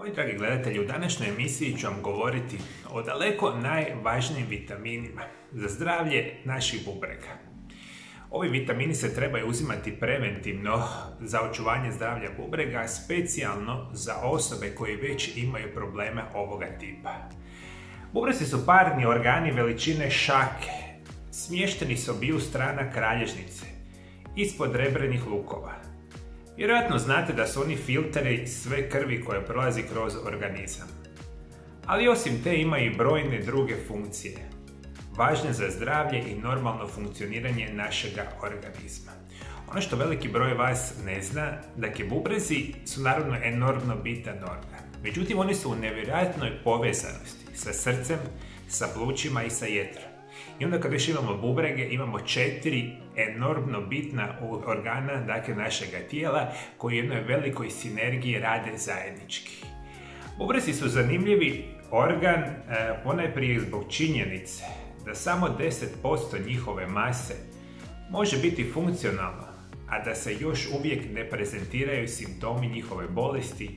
Moji dragi gledatelji, u današnjoj emisiji ću vam govoriti o daleko najvažnijim vitaminima za zdravlje naših bubrega. Ovi vitamini se trebaju uzimati preventivno za očuvanje zdravlja bubrega, specijalno za osobe koje već imaju probleme ovoga tipa. Bubrezi su parni organi veličine šake, smješteni su obiju strana kralježnice, ispod rebrenih lukova. Vjerojatno znate da su oni filteri sve krvi koje prolazi kroz organizam. Ali osim te imaju i brojne druge funkcije, važne za zdravlje i normalno funkcioniranje našega organizma. Ono što veliki broj vas ne zna, dakle bubrezi su naravno enormno bitan organ. Međutim, oni su u nevjerojatnoj povezanosti sa srcem, sa plućima i sa jetrom. I onda kad još imamo bubrege, imamo četiri enormno bitna organa, dakle našega tijela, koji u jednoj velikoj sinergiji rade zajednički. Bubrezi su zanimljivi organ e, ponajprije zbog činjenice da samo 10% njihove mase može biti funkcionalno, a da se još uvijek ne prezentiraju simptomi njihove bolesti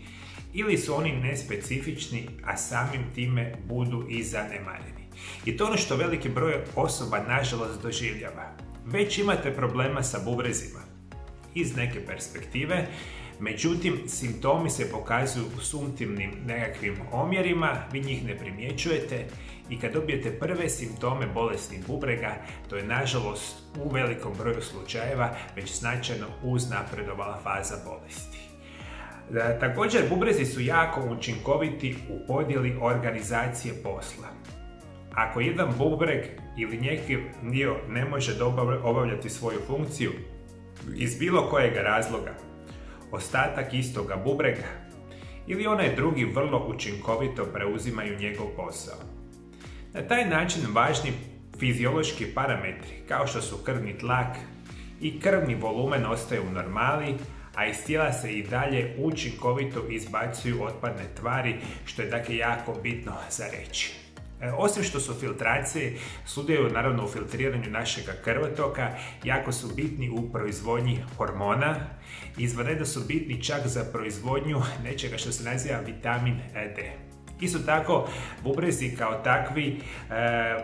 ili su oni nespecifični, a samim time budu i zanemareni. I to ono što veliki broj osoba nažalost doživljava. Već imate problema sa bubrezima iz neke perspektive, međutim simptomi se pokazuju u sumtivnim nekakvim omjerima, vi njih ne primjećujete i kad dobijete prve simptome bolesnih bubrega, to je nažalost u velikom broju slučajeva već značajno uznapredovala faza bolesti. E, također, bubrezi su jako učinkoviti u podjeli organizacije posla. Ako jedan bubreg ili neki dio ne može obavljati svoju funkciju iz bilo kojeg razloga, ostatak istoga bubrega ili onaj drugi vrlo učinkovito preuzimaju njegov posao. Na taj način važni fiziološki parametri kao što su krvni tlak i krvni volumen ostaju u normali, a iz tijela se i dalje učinkovito izbacuju otpadne tvari, što je dakle jako bitno za reći. E, osim što su filtracije, sudjeluju naravno u filtriranju našega krvotoka, jako su bitni u proizvodnji hormona, izvanredno su bitni čak za proizvodnju nečega što se naziva vitamin D. Isto tako, bubrezi kao takvi e,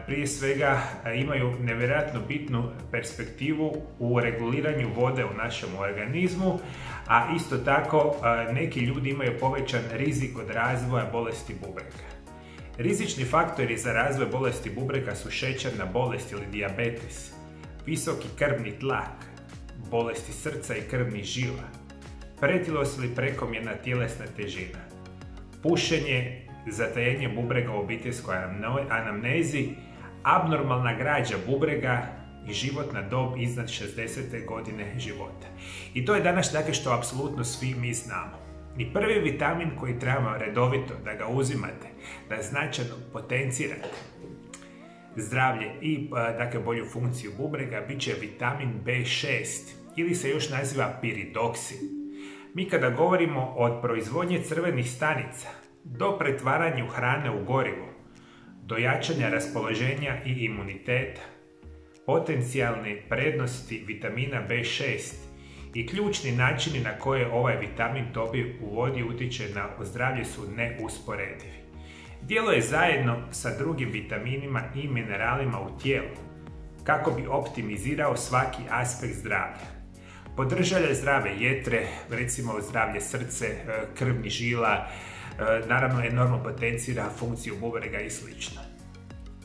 prije svega e, imaju nevjerojatno bitnu perspektivu u reguliranju vode u našem organizmu, a isto tako neki ljudi imaju povećan rizik od razvoja bolesti bubrega. Rizični faktori za razvoj bolesti bubrega su šećerna bolest ili dijabetes, visoki krvni tlak, bolesti srca i krvnih žila, pretilost ili prekomjerna tjelesna težina, pušenje, zatajenje bubrega u obiteljskoj anamnezi, abnormalna građa bubrega i životna dob iznad 60. godine života. I to je danas dakle što apsolutno svi mi znamo. I prvi vitamin koji trebamo redovito da ga uzimate, da značajno potencirate zdravlje i e, dakle, bolju funkciju bubrega, bit će vitamin B6 ili se još naziva piridoksin. Mi kada govorimo od proizvodnje crvenih stanica do pretvaranju hrane u gorivo, do jačanja raspoloženja i imuniteta, potencijalne prednosti vitamina B6 i ključni načini na koje ovaj vitamin tobi u vodi utječe na zdravlje su neusporedivi. je zajedno sa drugim vitaminima i mineralima u tijelu kako bi optimizirao svaki aspekt zdravlja. Podržalje zdrave jetre, recimo zdravlje srce, e, krvni žila, e, naravno enormno potencira funkciju bubrega i slično.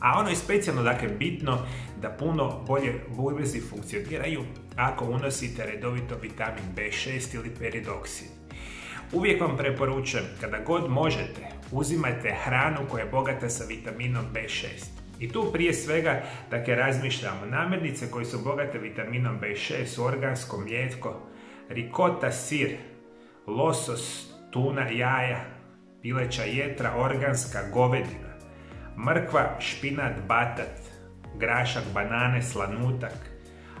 A ono je specijalno dakle bitno da puno bolje bubrezi funkcioniraju ako unosite redovito vitamin B6 ili peridoksin. Uvijek vam preporučujem, kada god možete, uzimajte hranu koja je bogata sa vitaminom B6. I tu prije svega, dakle, razmišljamo namirnice koje su bogate vitaminom B6, organsko mlijetko, rikota sir, losos, tuna, jaja, pileća jetra, organska govedina, mrkva, špinat, batat, grašak, banane, slanutak,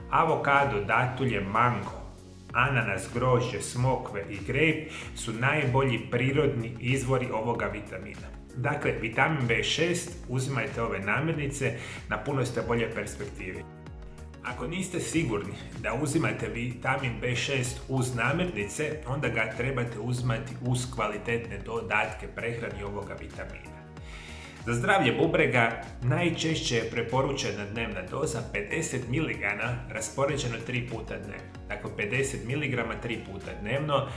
avokado, datulje, mango, ananas, grožđe, smokve i grejp su najbolji prirodni izvori ovoga vitamina. Dakle, vitamin B6 uzimajte ove namirnice na puno ste bolje perspektivi. Ako niste sigurni da uzimate vitamin B6 uz namirnice, onda ga trebate uzimati uz kvalitetne dodatke prehrani ovoga vitamina. Za zdravlje bubrega najčešće je preporučena dnevna doza 50 mg raspoređeno 3 puta dnevno. Dakle, 50 mg 3 puta dnevno.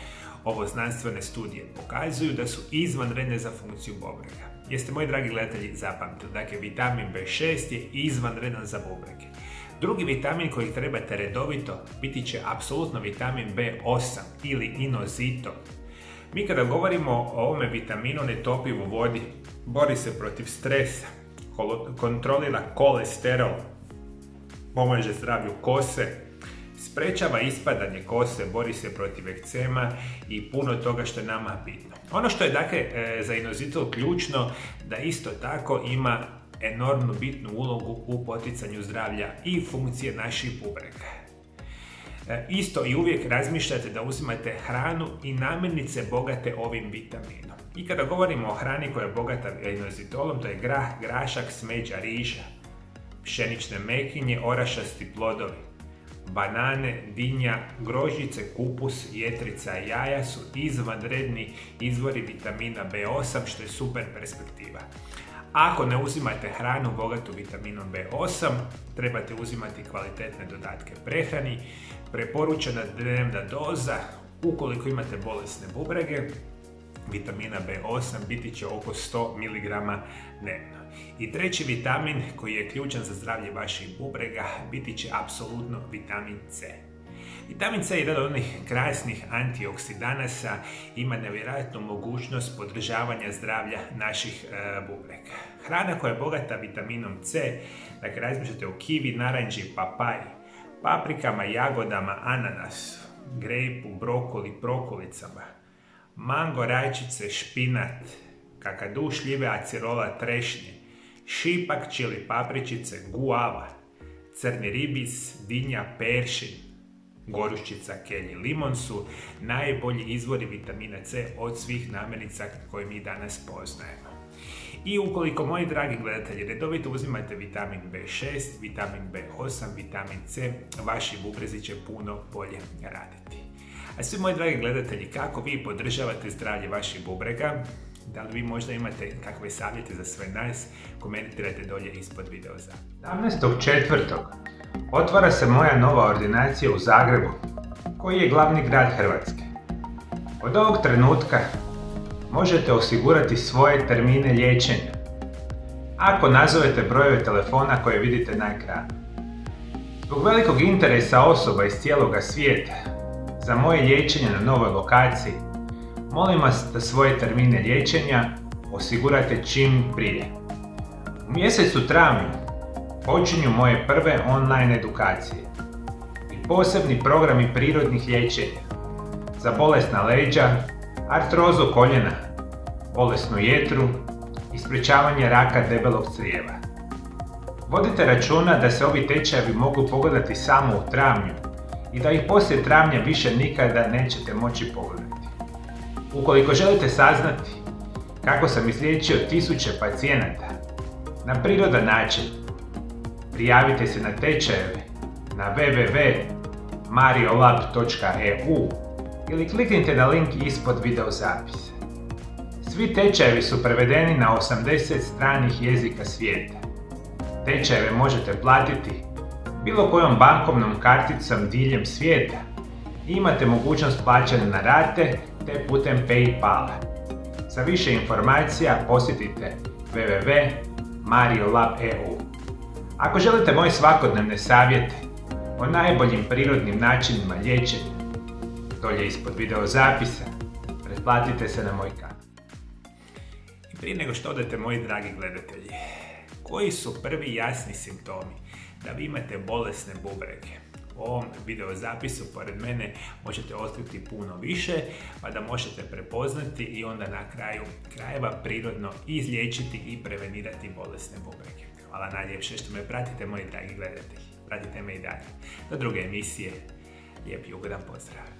Ovo znanstvene studije pokazuju da su izvanredne za funkciju bubrega. Jeste moji dragi gledatelji zapamtili, dakle vitamin B6 je izvanredan za bubrege. Drugi vitamin koji trebate redovito biti će apsolutno vitamin B8 ili inozito. Mi kada govorimo o ovome vitaminu ne topi u vodi, bori se protiv stresa, kontrolira kolesterol, pomaže zdravlju kose, sprečava ispadanje kose, bori se protiv ekcema i puno toga što je nama bitno. Ono što je dakle e, za inozitul ključno da isto tako ima enormno bitnu ulogu u poticanju zdravlja i funkcije naših bubrega. E, isto i uvijek razmišljate da uzimate hranu i namirnice bogate ovim vitaminom. I kada govorimo o hrani koja je bogata inozitolom, to je grah, grašak, smeđa, riža, pšenične mekinje, orašasti plodovi, banane, dinja, grožice, kupus, jetrica i jaja su izvanredni izvori vitamina B8 što je super perspektiva. Ako ne uzimate hranu bogatu vitaminom B8, trebate uzimati kvalitetne dodatke prehrani, preporučena dnevna doza, ukoliko imate bolesne bubrege, vitamina B8 biti će oko 100 mg dnevno. I treći vitamin koji je ključan za zdravlje vaših bubrega biti će apsolutno vitamin C. Vitamin C je jedan od onih krasnih antioksidanasa, ima nevjerojatnu mogućnost podržavanja zdravlja naših e, bubrega. Hrana koja je bogata vitaminom C, dakle razmišljate o kivi, naranđi, papaji, paprikama, jagodama, ananasu, grejpu, brokoli, prokolicama, mango, rajčice, špinat, kakadu, šljive, acerola, trešnje, šipak, čili papričice, guava, crni ribis, dinja, peršin, goruščica, kelj i limon su najbolji izvori vitamina C od svih namirnica koje mi danas poznajemo. I ukoliko, moji dragi gledatelji, redovito uzimate vitamin B6, vitamin B8, vitamin C, vaši bubrezi će puno bolje raditi. A svi moji dragi gledatelji, kako vi podržavate zdravlje vaših bubrega, da li vi možda imate kakve savjete za sve nas, komentirajte dolje ispod videa za. 17.4. Otvara se moja nova ordinacija u Zagrebu, koji je glavni grad Hrvatske. Od ovog trenutka možete osigurati svoje termine liječenja ako nazovete brojeve telefona koje vidite na ekranu. Zbog velikog interesa osoba iz cijeloga svijeta za moje liječenje na novoj lokaciji, molim vas da svoje termine liječenja osigurate čim prije. U mjesecu travnju počinju moje prve online edukacije i posebni programi prirodnih liječenja za bolesna leđa, artrozu koljena, bolesnu jetru i sprečavanje raka debelog crijeva. Vodite računa da se ovi tečajevi mogu pogledati samo u travnju i da ih poslije travnja više nikada nećete moći pogledati. Ukoliko želite saznati kako sam izliječio tisuće pacijenata na prirodan način Prijavite se na tečajeve na www.mariolab.eu ili kliknite na link ispod video zapisa. Svi tečajevi su prevedeni na 80 stranih jezika svijeta. Tečajeve možete platiti bilo kojom bankovnom karticom diljem svijeta i imate mogućnost plaćanja na rate te putem Paypala. Za više informacija posjetite www.mariolab.eu. Ako želite moje svakodnevne savjete o najboljim prirodnim načinima liječenja, dolje ispod video zapisa, pretplatite se na moj kanal. I prije nego što odete, moji dragi gledatelji, koji su prvi jasni simptomi da vi imate bolesne bubrege? U ovom video zapisu pored mene možete otkriti puno više, pa da možete prepoznati i onda na kraju krajeva prirodno izliječiti i prevenirati bolesne bubrege. Hvala najljepše što me pratite, moji dragi gledatelji. Pratite me i dalje. Do druge emisije. Lijep i ugodan pozdrav.